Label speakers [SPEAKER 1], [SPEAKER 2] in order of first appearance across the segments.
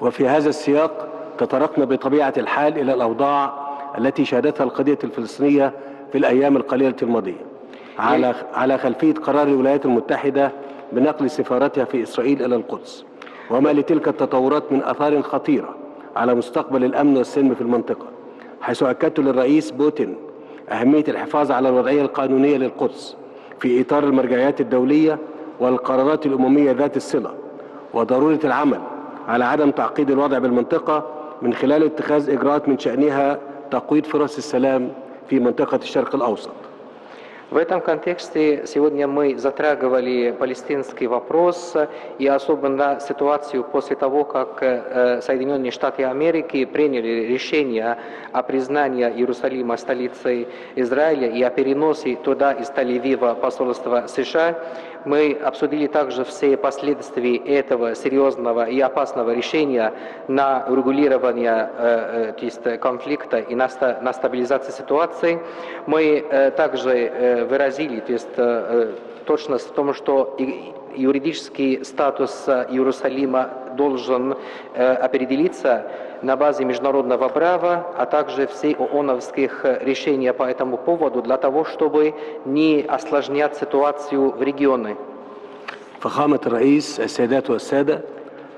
[SPEAKER 1] وفي هذا السياق تطرقنا بطبيعة الحال إلى الأوضاع التي شهدتها القضية الفلسطينية في الأيام القليلة الماضية على على خلفية قرار الولايات المتحدة بنقل سفارتها في إسرائيل إلى القدس وما لتلك التطورات من أثار خطيرة على مستقبل الأمن والسلم في المنطقة حيث أكدت للرئيس بوتين أهمية الحفاظ على الوضعية القانونية للقدس في إطار المرجعيات الدولية والقرارات الأممية ذات الصلة وضرورة العمل على عدم تعقيد الوضع بالمنطقة من خلال اتخاذ إجراءات من شأنها تقويض فرص السلام في منطقة الشرق الأوسط
[SPEAKER 2] В этом контексте сегодня мы затрагивали палестинский вопрос и особенно ситуацию после того, как Соединенные Штаты Америки приняли решение о признании Иерусалима столицей Израиля и о переносе туда из Тель-Авива посольства США. Мы обсудили также все последствия этого серьезного и опасного решения на урегулирование то есть, конфликта и на, на стабилизацию ситуации. Мы также выразили то есть, точность в том, что юридический статус Иерусалима должен определиться на базе международного права, а также все ООНовских решений по этому поводу для того, чтобы не осложнять ситуацию в регионе.
[SPEAKER 1] فخامة الرئيس السيدات والسادة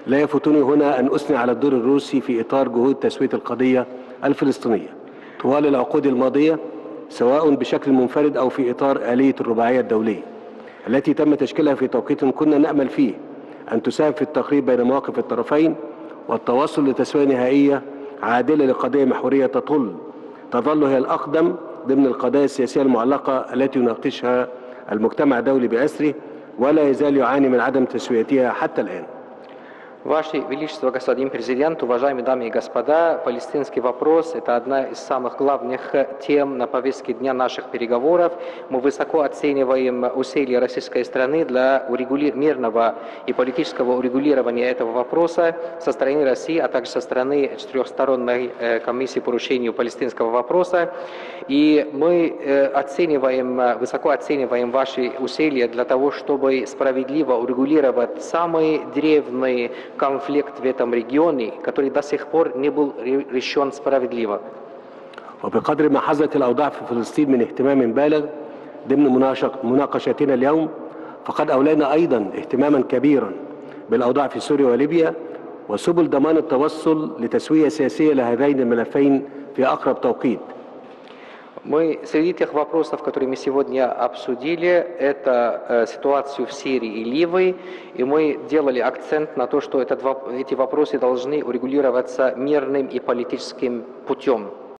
[SPEAKER 1] لا يفوتني هنا أن أثني على الدور الروسي في إطار جهود تسوية القضية الفلسطينية طوال العقود الماضية سواء بشكل منفرد أو في إطار آلية الرباعية الدولية التي تم تشكيلها في توقيت كنا نأمل فيه أن تساهم في التقريب بين مواقف الطرفين والتوصل لتسوية نهائية عادلة لقضية محورية تطل. تظل هي الأقدم ضمن القضايا السياسية المعلقة التي يناقشها المجتمع الدولي بأسره ولا يزال يعاني من عدم تسويتها حتى الآن.
[SPEAKER 2] Ваше Величество, господин президент, уважаемые дамы и господа, палестинский вопрос – это одна из самых главных тем на повестке дня наших переговоров. Мы высоко оцениваем усилия российской страны для урегули... мирного и политического урегулирования этого вопроса со стороны России, а также со стороны четырехсторонней комиссии по решению палестинского вопроса. И мы оцениваем, высоко оцениваем ваши усилия для того, чтобы справедливо урегулировать самые древние конфликт в этом регионе, который до сих пор не был решен справедливо.
[SPEAKER 1] وبقدر ما حظت الأوضاع في فلسطين من اهتمام بالغ ضمن مناقشتنا اليوم فقد أولينا أيضا اهتماما كبيرا بالأوضاع في سوريا وليبيا وسبل ضمان التوصل لتسوية سياسية لهذين الملفين في أقرب توقيت
[SPEAKER 2] Мы среди тех вопросов, которые мы сегодня обсудили, это э, ситуацию в Сирии и Ливии, и мы делали акцент на то, что этот, эти вопросы должны урегулироваться мирным и политическим путем.